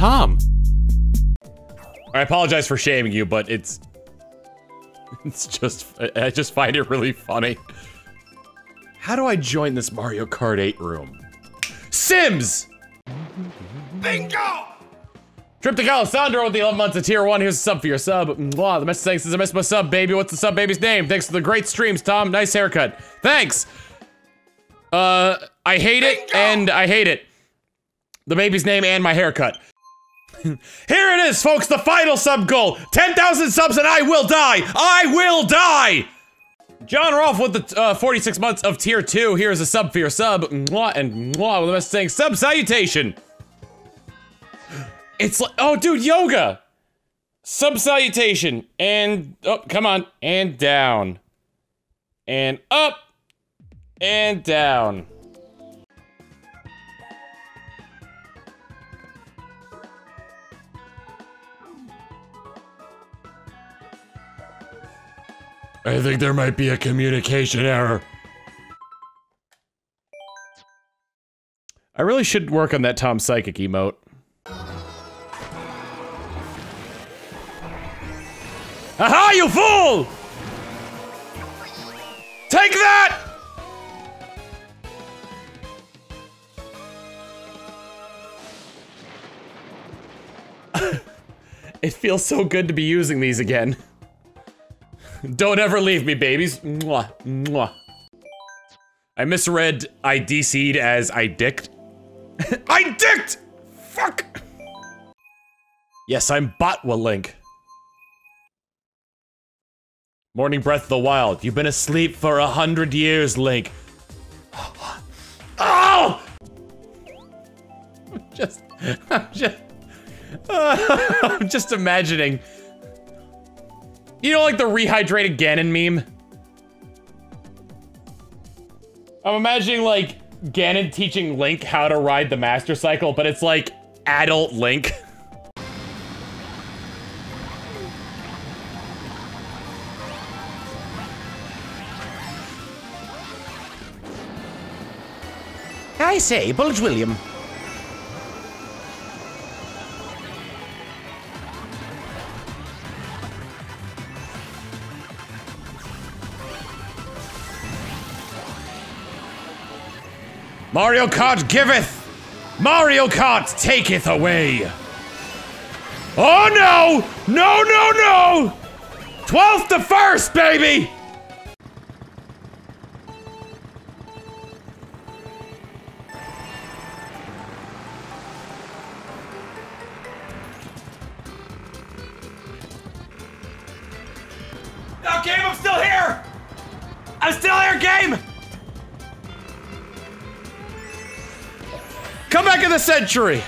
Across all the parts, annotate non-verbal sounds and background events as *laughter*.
Tom. I apologize for shaming you, but it's *laughs* it's just I just find it really funny. How do I join this Mario Kart 8 room? Sims! Bingo! Trip to Alessandro with the 11 months of tier 1. Here's a sub for your sub. Mwah, the message says, I missed my sub, baby. What's the sub baby's name? Thanks for the great streams, Tom. Nice haircut. Thanks! Uh, I hate it, Bingo! and I hate it. The baby's name and my haircut. *laughs* Here it is, folks, the final sub goal. 10,000 subs and I will die! I will die! John Rolfe with the uh, 46 months of tier 2. Here's a sub for your sub. Mwah, and mwah with the best saying sub salutation. *gasps* It's like, oh, dude, yoga. Sub salutation. And, oh, come on. And down. And up. And down. I think there might be a communication error. I really should work on that Tom Psychic emote. Aha, you fool! Take that! *laughs* it feels so good to be using these again. Don't ever leave me, babies. Mwah, mwah. I misread I DC'd as I dicked. *laughs* I dicked! Fuck! Yes, I'm Botwa Link. Morning Breath of the Wild. You've been asleep for a hundred years, Link. *gasps* Oh! *laughs* Just, I'm just, *laughs* I'm just imagining. You know, like the rehydrated Ganon meme? I'm imagining like Ganon teaching Link how to ride the Master Cycle, but it's like adult Link. *laughs* I say, Bulge William. Mario Kart giveth! Mario Kart taketh away! Oh no! No, no, no! 12th to 1st, baby! Game, I'm still here! I'm still here, Come back in the century!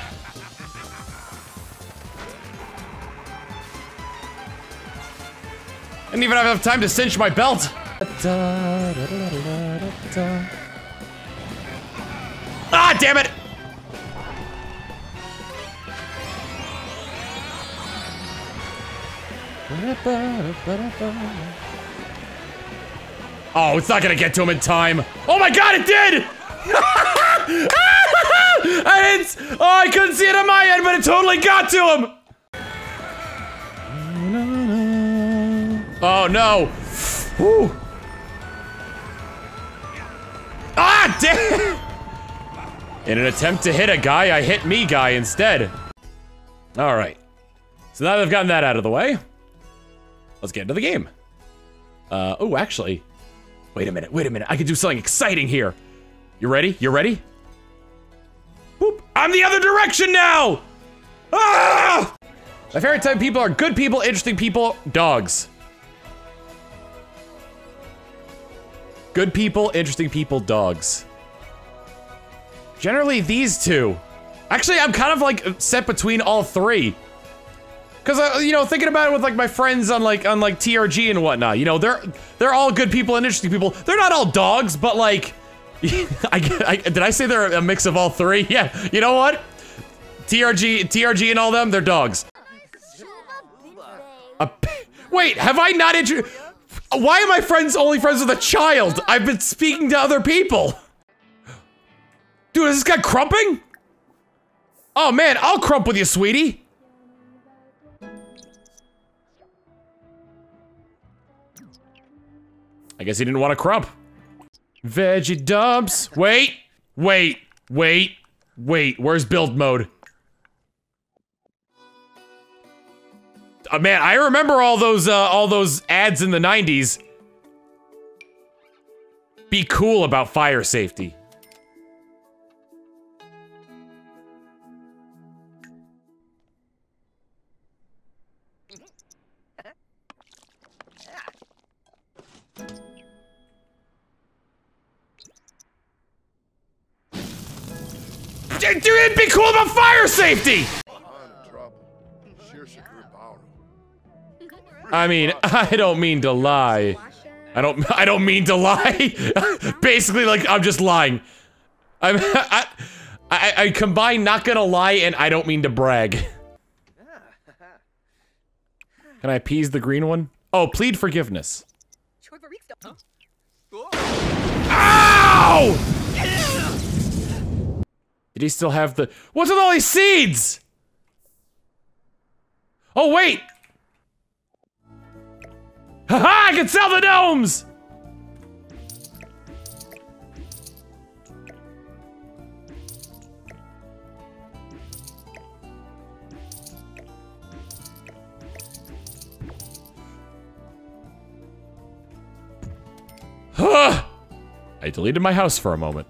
I didn't even have enough time to cinch my belt. Ah, damn it! Oh, it's not gonna get to him in time. Oh my god, it did! *laughs* I didn't. Oh, I couldn't see it on my end, but it totally got to him. Oh no! Whew. Ah, damn! In an attempt to hit a guy, I hit me guy instead. All right. So now that I've gotten that out of the way, let's get into the game. Uh, oh, actually, wait a minute, wait a minute. I can do something exciting here. You ready? You ready? I'm the other direction now! Ah! My favorite type of people are good people, interesting people, dogs. Good people, interesting people, dogs. Generally, these two. Actually, I'm kind of like set between all three. Cause uh, you know, thinking about it with like my friends on like on like TRG and whatnot, you know, they're they're all good people and interesting people. They're not all dogs, but like, *laughs* I, I did I say they're a mix of all three? *laughs* Yeah. You know what? TRG, TRG, and all them, they're dogs. A Wait, have I not intro- Why am I friends only friends with a child? I've been speaking to other people. Dude, is this guy crumping? Oh man, I'll crump with you, sweetie. I guess he didn't want to crump. Veggie dumps. Wait, wait, wait, wait. Where's build mode? Uh, man, I remember all those uh, all those ads in the 90s. Be cool about fire safety. Dude, be cool about fire safety! I mean, I don't mean to lie. I don't. I don't mean to lie. *laughs* Basically, like I'm just lying. I'm. *laughs* I, I, I combine not gonna lie and I don't mean to brag. Can I appease the green one? Oh, plead forgiveness. Ow! Did he still have the- What's with all these seeds? Oh, wait! Haha, I can sell the gnomes! I deleted my house for a moment.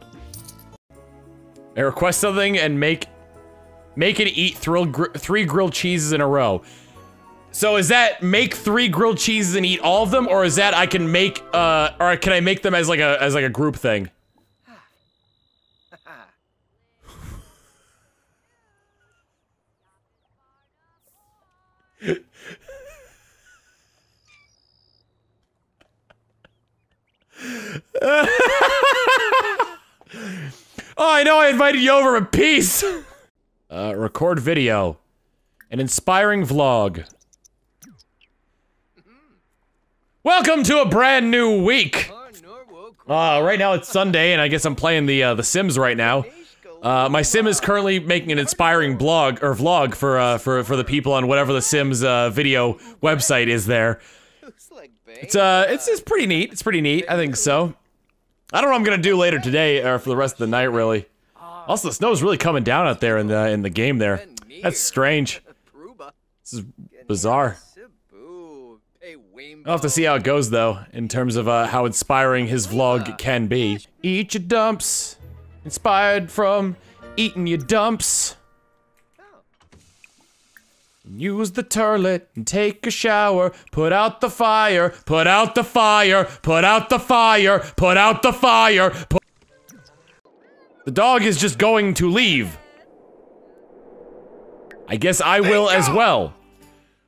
I request something and make make it eat gr three grilled cheeses in a row. So is that make three grilled cheeses and eat all of them, or is that I can make uh, or can I make them as like a as like a group thing? *laughs* Oh, I know I invited you over in peace! *laughs* uh, record video. An inspiring vlog. Welcome to a brand new week! Uh, right now it's Sunday, and I guess I'm playing the, uh, the Sims right now. Uh, my sim is currently making an inspiring blog, or vlog, for, uh, for, for the people on whatever the Sims, uh, video website is there. It's, uh, it's, it's pretty neat, it's pretty neat, I think so. I don't know what I'm gonna do later today or for the rest of the night, really. Also, the snow's really coming down out there in the in the game there. That's strange. This is bizarre. I'll have to see how it goes though, in terms of uh, how inspiring his vlog can be. Eat your dumps. Inspired from eating your dumps. Use the toilet and take a shower. Put out the fire. Put out the fire. Put out the fire. Put out the fire. The dog is just going to leave. I guess I will as well.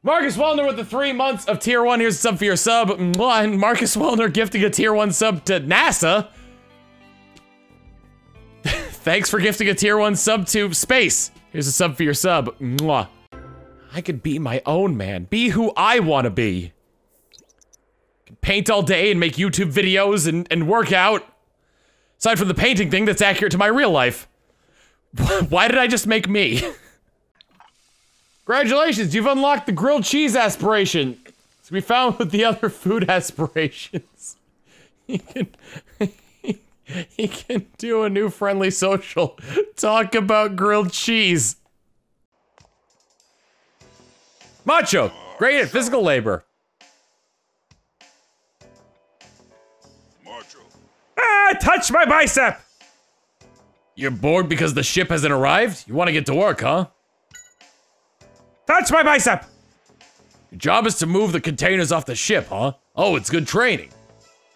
Marcus Wellner with the three months of tier one. Here's a sub for your sub. Marcus Wellner gifting a tier one sub to NASA. *laughs* Thanks for gifting a tier one sub to space. Here's a sub for your sub. Mwah. I could be my own man. Be who I want to be. Paint all day and make YouTube videos and, and work out. Aside from the painting thing that's accurate to my real life. *laughs* Why did I just make me? Congratulations, you've unlocked the grilled cheese aspiration. To be found with the other food *laughs* aspirations. *laughs* He can, he can do a new friendly social. Talk about grilled cheese. Macho, great at physical labor. Ah, touch my bicep! You're bored because the ship hasn't arrived? You want to get to work, huh? Touch my bicep! Your job is to move the containers off the ship, huh? Oh, it's good training.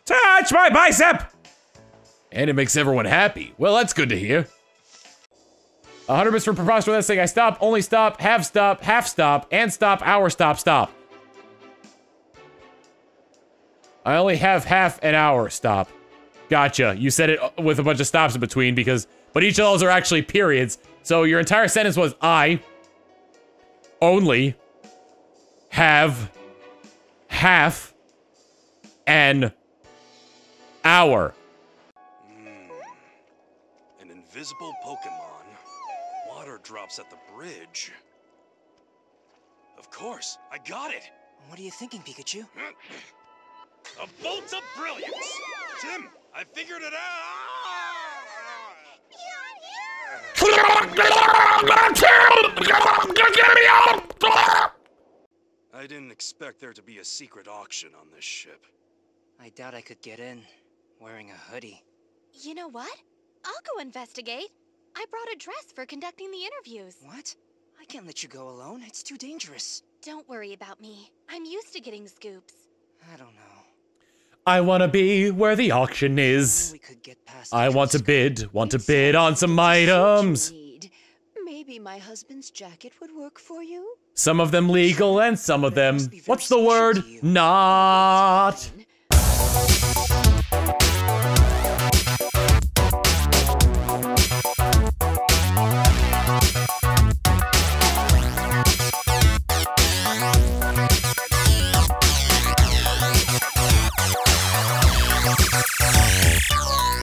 Touch my bicep! And it makes everyone happy. Well, that's good to hear. 100 bits for preposterous thing. I stop, only stop, half stop, half stop, and stop, hour stop, stop. I only have half an hour stop. Gotcha. You said it uh, with a bunch of stops in between because, but each of those are actually periods. So your entire sentence was I only have half an hour. Hmm. An invisible Pokemon. Water drops at the bridge. Of course, I got it. What are you thinking, Pikachu? *clears throat* A bolt of brilliance! Tim, I figured it out! I didn't expect there to be a secret auction on this ship. I doubt I could get in wearing a hoodie. You know what? I'll go investigate. I brought a dress for conducting the interviews. What? I can't let you go alone. It's too dangerous. Don't worry about me. I'm used to getting scoops. I don't know. I wanna be where the auction is. We could get past I want to bid, want to bid on some items. Maybe my husband's jacket would work for you? Some of them legal and some of them, must be very what's the word? Not.